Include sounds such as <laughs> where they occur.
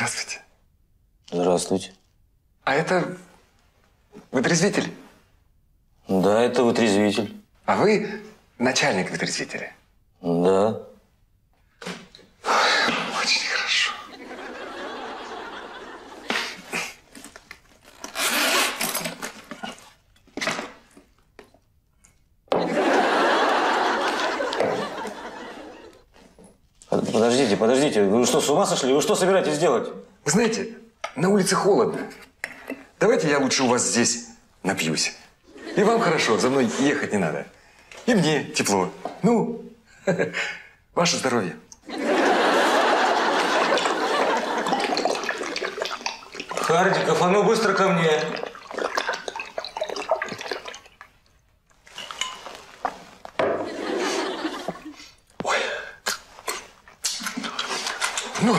Здравствуйте. Здравствуйте. А это вытрезвитель? Да, это вытрезвитель. А вы начальник вытрезвителя? Да. Подождите, подождите. Вы что, с ума сошли? Вы что собираетесь делать? Вы знаете, на улице холодно. Давайте я лучше у вас здесь напьюсь. И вам хорошо, за мной ехать не надо. И мне тепло. Ну, <laughs> ваше здоровье. Хардиков, а ну быстро ко мне. Ну,